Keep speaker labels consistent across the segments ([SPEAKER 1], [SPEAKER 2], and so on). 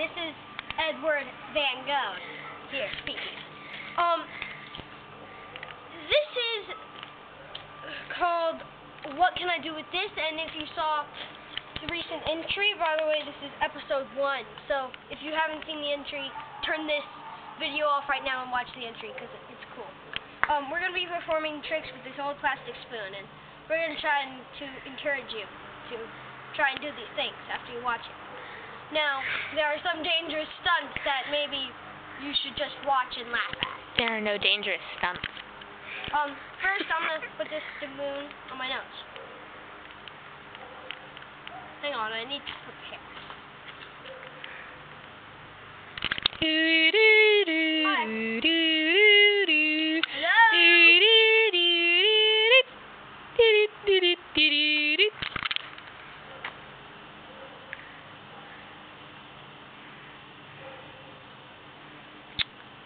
[SPEAKER 1] this is Edward Van Gogh here speaking. Um, this is called What Can I Do With This? And if you saw the recent entry, by the way, this is episode one. So if you haven't seen the entry, turn this video off right now and watch the entry because it's cool. Um, we're going to be performing tricks with this old plastic spoon, and we're going to try and, to encourage you to try and do these things after you watch it. Now, there are some dangerous stunts that maybe you should just watch and laugh at.
[SPEAKER 2] There are no dangerous stunts.
[SPEAKER 1] Um, first I'm gonna put this spoon on my nose. Hang on, I need to prepare.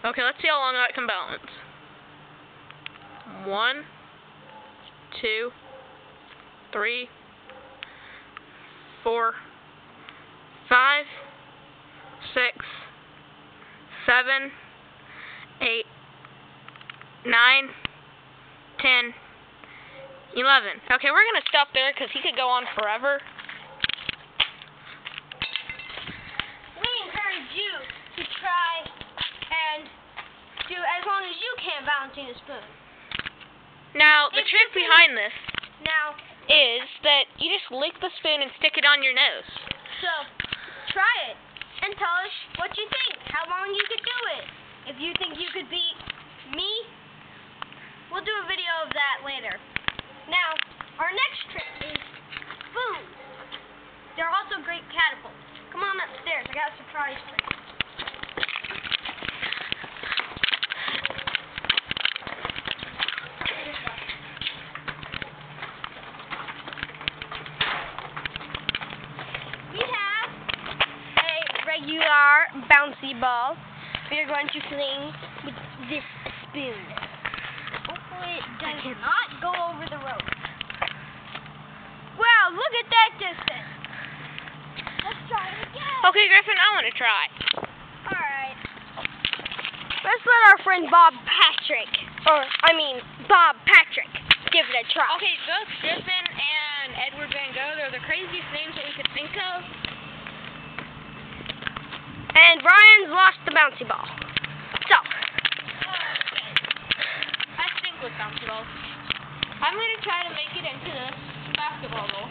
[SPEAKER 2] Okay, let's see how long that can balance. One, two, three, four, five, six, seven, eight, nine, ten, eleven. Okay, we're going to stop there because he could go on forever.
[SPEAKER 1] We encourage you to try and do as long as you can balancing a spoon.
[SPEAKER 2] Now, the
[SPEAKER 1] If
[SPEAKER 2] trick behind this
[SPEAKER 1] Now,
[SPEAKER 2] is that you just lick the spoon and stick it on your nose.
[SPEAKER 1] so try it and tell us what you think, how long you could do it. If you think you could beat me, we'll do a video of that later. Now, our next trick is spoons. They're also great catapults. Come on upstairs, I got a surprise for you. We have a regular bouncy ball. We are going to fling with this spoon. Hopefully it does not go over the rope. Wow, look at that distance. Let's try it again.
[SPEAKER 2] Okay, Griffin, I want to try.
[SPEAKER 1] Alright. Let's let our friend Bob Patrick, or I mean Bob Patrick, give it a try.
[SPEAKER 2] Okay, both Griffin and Edward Van Gogh, they're the craziest names that we could think of.
[SPEAKER 1] And Ryan's lost the bouncy ball. So,
[SPEAKER 2] I think with bouncy balls. I'm going to try to make it into the basketball goal.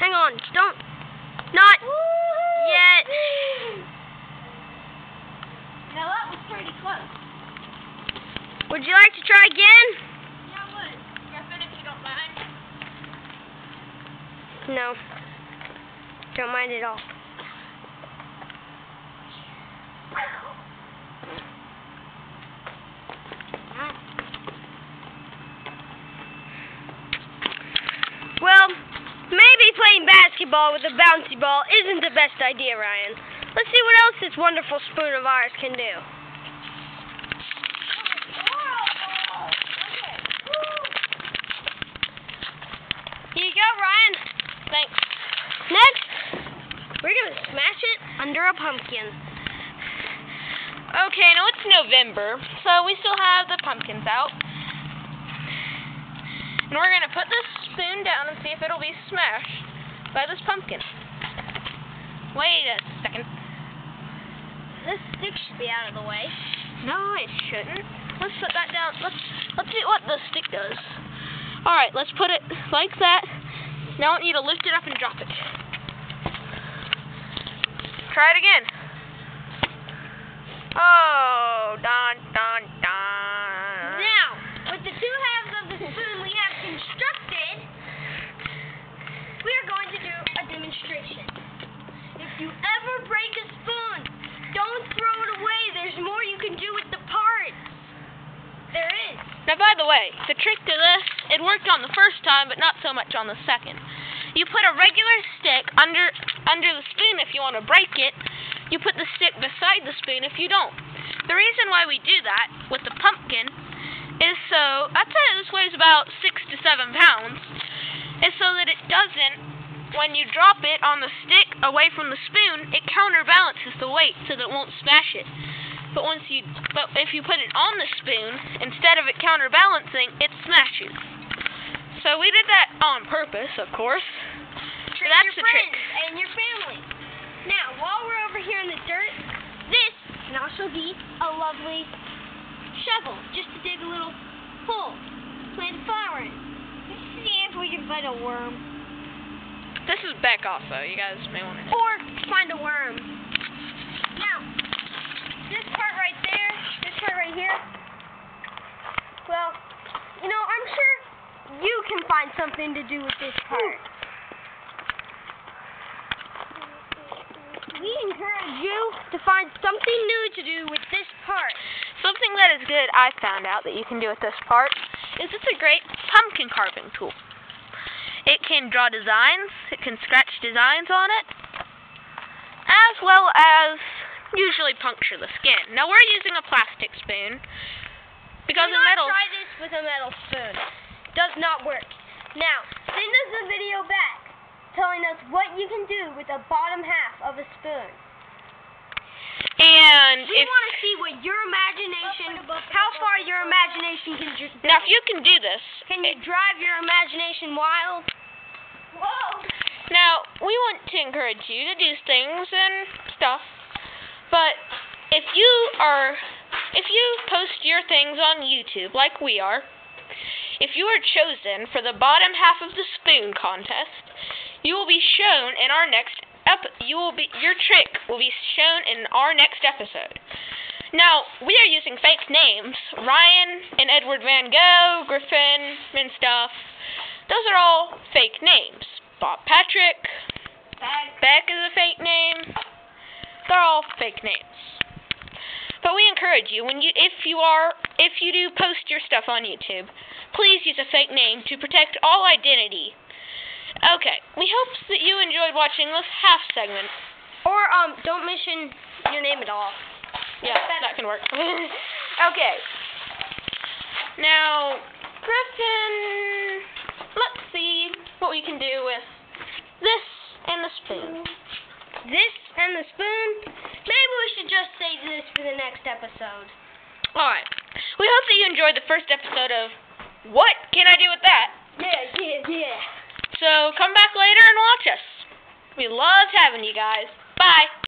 [SPEAKER 1] hang on, don't, not yet. Now that was pretty close. Would you like to try again?
[SPEAKER 2] Yeah, I would. Griffin, if you don't mind.
[SPEAKER 1] No. Don't mind at all. Well, maybe basketball with a bouncy ball isn't the best idea, Ryan. Let's see what else this wonderful spoon of ours can do. Here you go, Ryan.
[SPEAKER 2] Thanks.
[SPEAKER 1] Next, we're going to smash it under a pumpkin.
[SPEAKER 2] Okay, now it's November, so we still have the pumpkins out. And we're going to put this spoon down and see if it'll be smashed by this pumpkin. Wait a second.
[SPEAKER 1] This stick should be out of the way.
[SPEAKER 2] No, it shouldn't. Let's put that down. Let's let's see what the stick does. All right, let's put it like that. Now I want you to lift it up and drop it. Try it again. Oh, dun dun dun.
[SPEAKER 1] Now, with the two halves of the spoon we have constructed, we are going to do a demonstration. If you ever break a spoon, don't throw it away. There's more you can do with the parts. There is.
[SPEAKER 2] Now, by the way, the trick to this, it worked on the first time, but not so much on the second. You put a regular stick under under the spoon if you want to break it. You put the stick beside the spoon if you don't. The reason why we do that with the pumpkin is so I'd say this weighs about six to seven pounds, is so that it doesn't when you drop it on the stick away from the spoon, it counterbalances the weight so that it won't smash it. But once you, but if you put it on the spoon instead of it counterbalancing, it smashes. So we did that on purpose, of course.
[SPEAKER 1] Trick
[SPEAKER 2] that's
[SPEAKER 1] your
[SPEAKER 2] the trick.
[SPEAKER 1] and your family. Now, while we're over here in the dirt, this can also be a lovely shovel, just to dig a little hole, plant a flower in. See if we can find a worm.
[SPEAKER 2] This is Beck also. You guys may want to know.
[SPEAKER 1] Or find a worm. This part right there, this part right here, well, you know, I'm sure you can find something to do with this part. We encourage you to find something new to do with this part.
[SPEAKER 2] Something that is good I found out that you can do with this part is it's a great pumpkin carving tool. It can draw designs, it can scratch designs on it, as well as usually puncture the skin. Now we're using a plastic spoon because
[SPEAKER 1] do
[SPEAKER 2] the
[SPEAKER 1] not
[SPEAKER 2] metal
[SPEAKER 1] try this with a metal spoon. Does not work. Now, send us a video back telling us what you can do with the bottom half of a spoon.
[SPEAKER 2] and
[SPEAKER 1] We
[SPEAKER 2] if
[SPEAKER 1] want to see what your imagination, how far your imagination can just
[SPEAKER 2] now if you can do this,
[SPEAKER 1] Can you drive your imagination wild? Whoa!
[SPEAKER 2] Now, we want to encourage you to do things and stuff, but if you are, if you post your things on YouTube like we are, if you are chosen for the bottom half of the spoon contest, you will be shown in our next ep- you will be your trick will be shown in our next episode. Now, we are using fake names. Ryan and Edward Van Gogh, Griffin and stuff. Those are all fake names. Bob Patrick, Beck is a fake name. They're all fake names. But we encourage you when you if you are if you do post your stuff on YouTube, please use a fake name to protect all identity. Okay, we hope that you enjoyed watching this half segment.
[SPEAKER 1] Or um, don't mention your name at all.
[SPEAKER 2] Yeah, that can work. okay. Now, Griffin, let's see what we can do with this and the spoon.
[SPEAKER 1] This and the spoon. Maybe we should just save this for the next episode.
[SPEAKER 2] Alright. We hope that you enjoyed the first episode of What Can I Do With That?
[SPEAKER 1] Yeah, yeah, yeah.
[SPEAKER 2] So come back later and watch us. We loved having you guys. Bye.